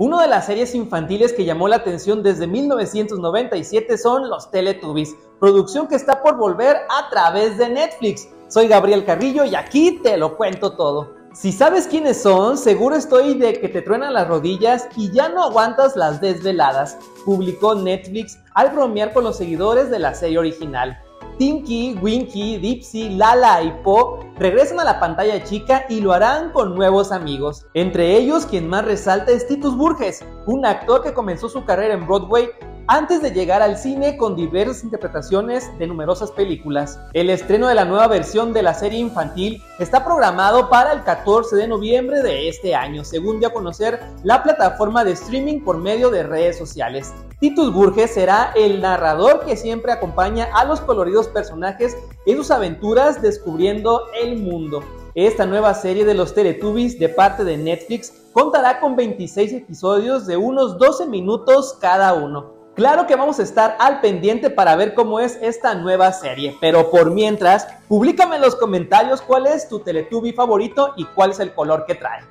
Una de las series infantiles que llamó la atención desde 1997 son los Teletubbies, producción que está por volver a través de Netflix. Soy Gabriel Carrillo y aquí te lo cuento todo. Si sabes quiénes son, seguro estoy de que te truenan las rodillas y ya no aguantas las desveladas, publicó Netflix al bromear con los seguidores de la serie original. Tinky, Winky, Dipsy, Lala y Po regresan a la pantalla chica y lo harán con nuevos amigos. Entre ellos, quien más resalta es Titus Burgess, un actor que comenzó su carrera en Broadway antes de llegar al cine con diversas interpretaciones de numerosas películas. El estreno de la nueva versión de la serie infantil está programado para el 14 de noviembre de este año, según dio a conocer la plataforma de streaming por medio de redes sociales. Titus Burgess será el narrador que siempre acompaña a los coloridos personajes en sus aventuras descubriendo el mundo. Esta nueva serie de los Teletubbies de parte de Netflix contará con 26 episodios de unos 12 minutos cada uno. Claro que vamos a estar al pendiente para ver cómo es esta nueva serie, pero por mientras, públicame en los comentarios cuál es tu Teletubby favorito y cuál es el color que trae.